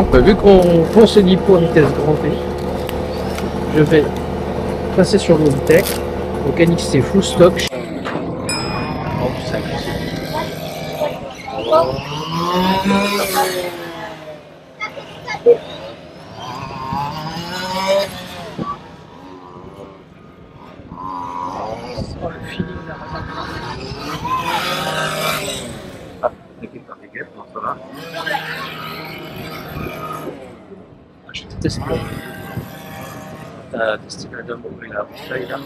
Donc, bah, vu qu'on fonce l'hippo à vitesse grand V, je vais passer sur le tech. Donc, NXT full stock. Oh, ça, Oh, display. Uh, this thing I don't really have now.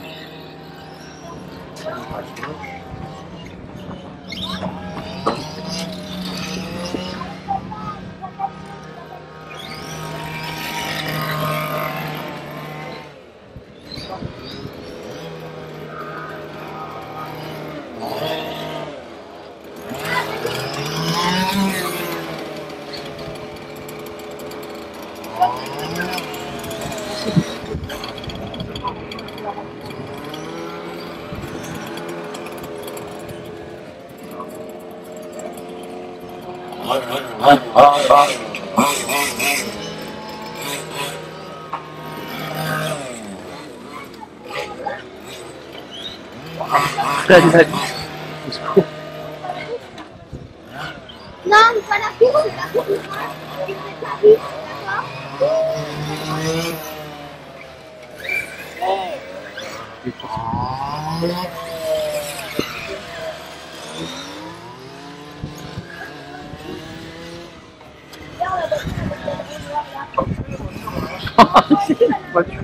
Bouteille là gosh.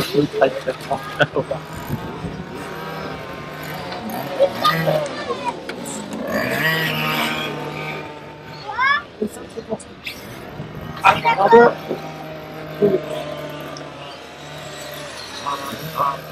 确实太可怕了吧！好的。啊啊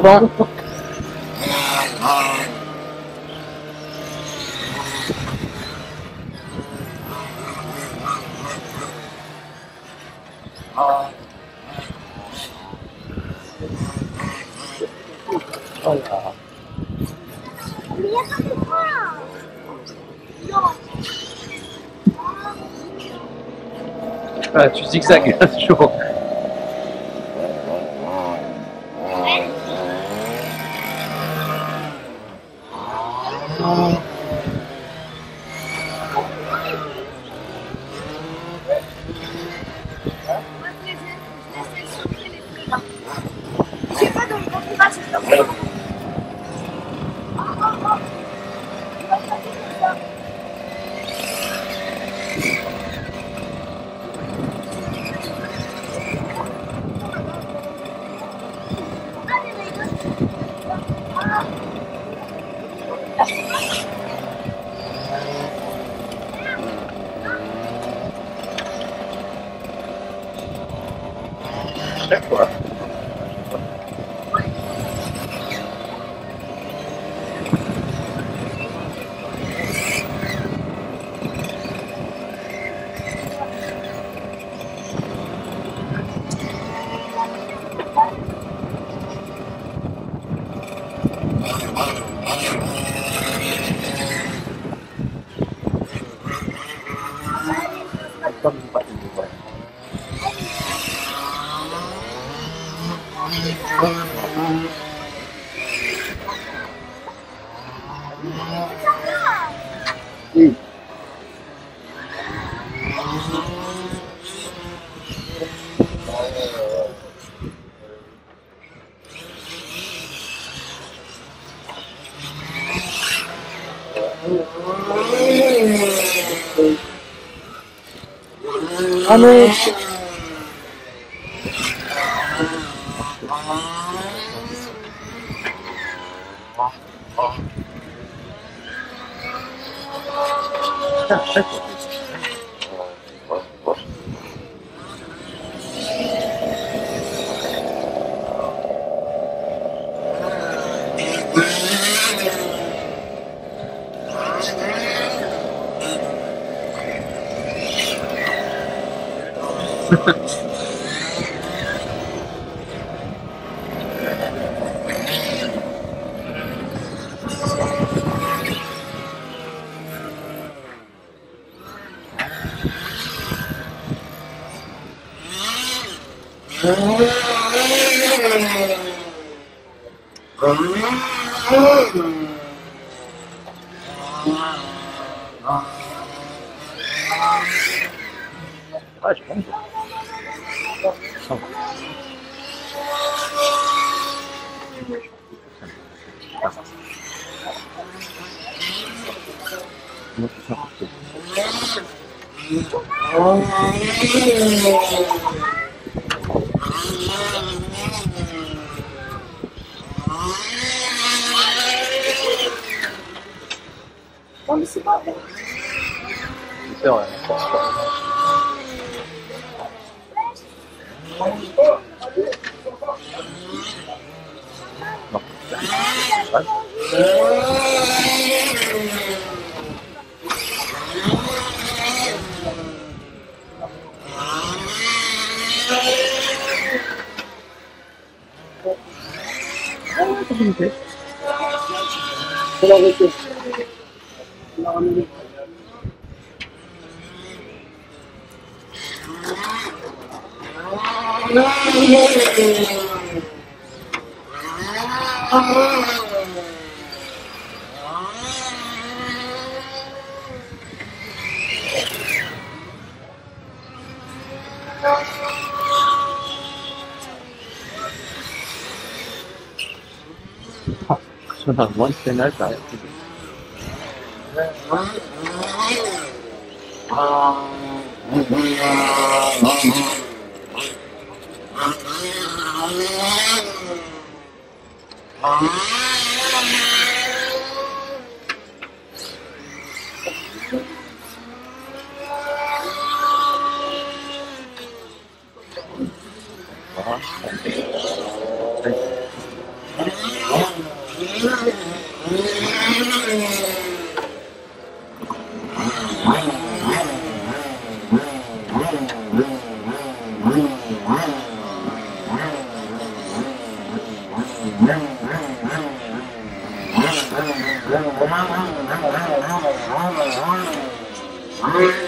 Pardon Oh là. Mais il c'est Thank. うん。あの Gosh, 哦。大。没事，没事。哦。我们去拍。漂亮，漂亮。 그러고 있고 올라가는 게 Huh, one thing I got. Um, Ah. Amén.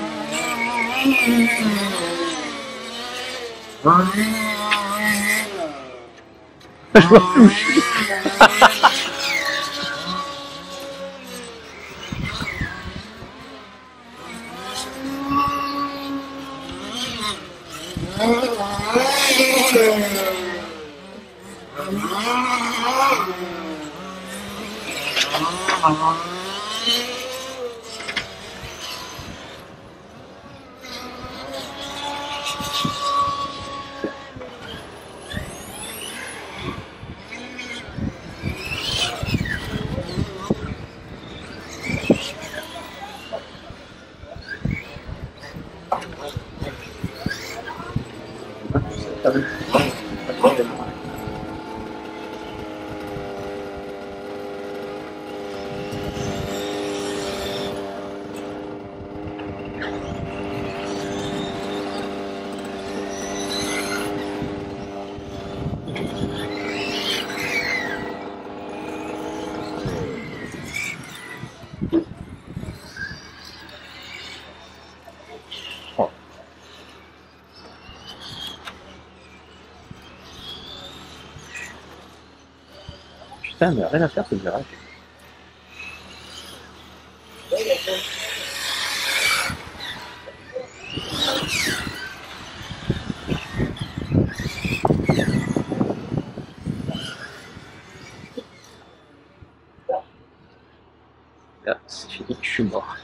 Oh, my God. Putain, mais rien à faire ce virage. Là, c'est fini, je suis mort.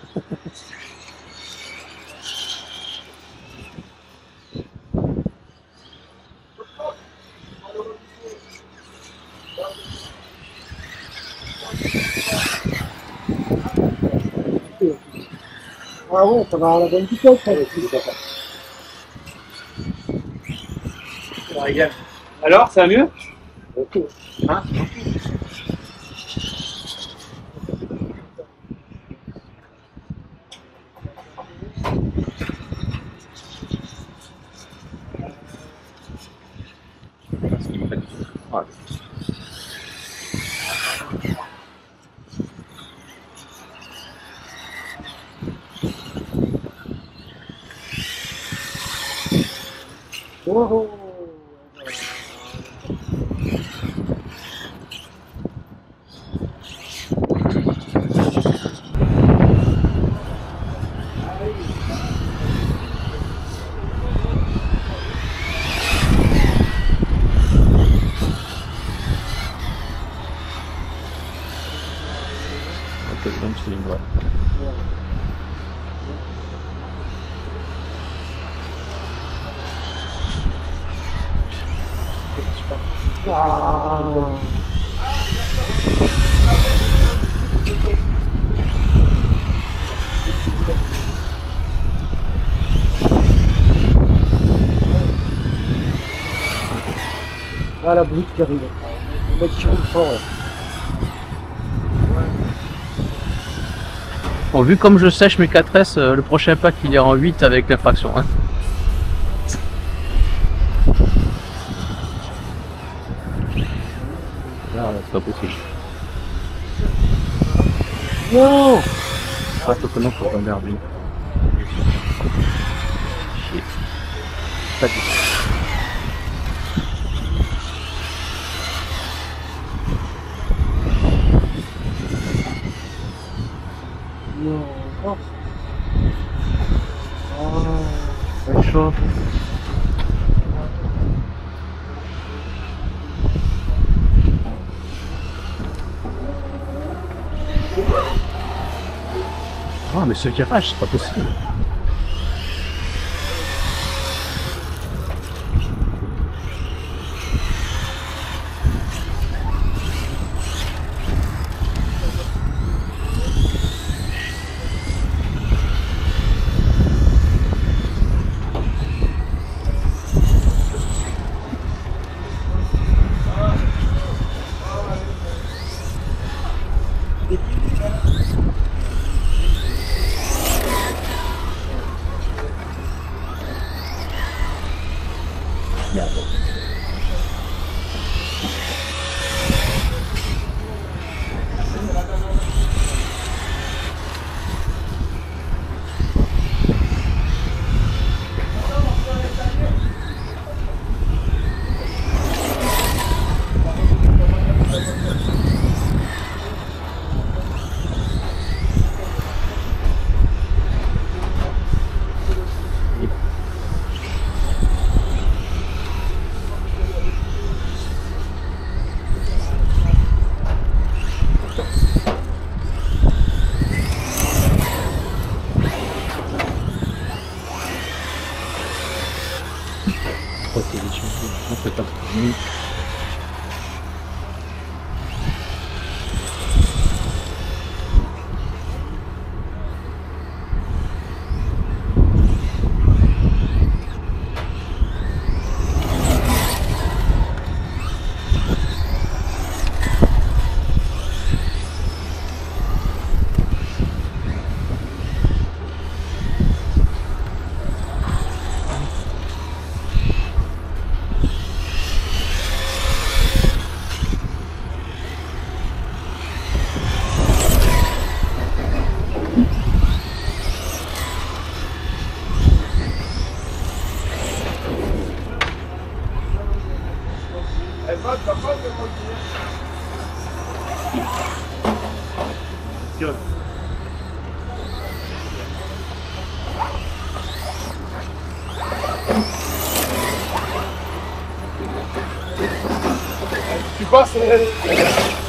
Ah ouais, va à la bonne vitesse. hein. Alors, ça va mieux? Hein? Whoa. Ah. La brute qui arrive. Le mec qui roule fort. Bon, vu comme je sèche mes 4S, euh, le prochain pack il est en 8 avec l'infraction. Hein. Là, c'est pas possible. Non Pas non pour vie. Chier. Pas du tout. Non. Oh. C'est chaud. Ah mais ce virage, c'est pas possible. level. busting it.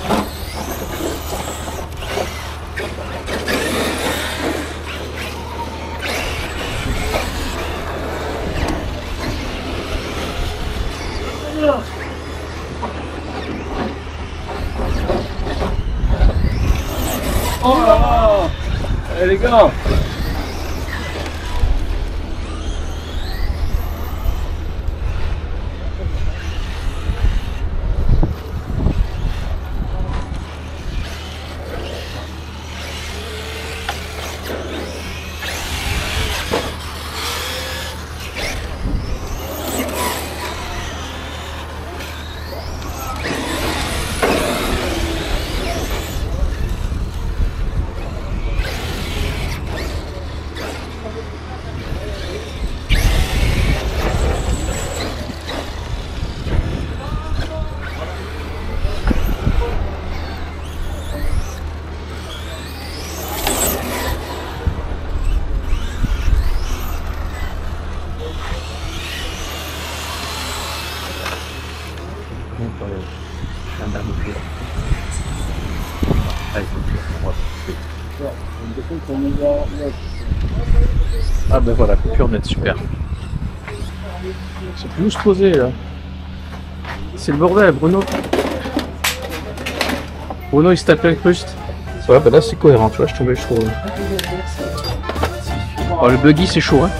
Ah ben voilà, coupure nette, super. C'est plus où se poser là. C'est le bordel, Bruno. Bruno il se tape l'incruste. Ouais, bah là c'est cohérent, tu vois, je trouvais, je trouve. Oh, le buggy c'est chaud, hein.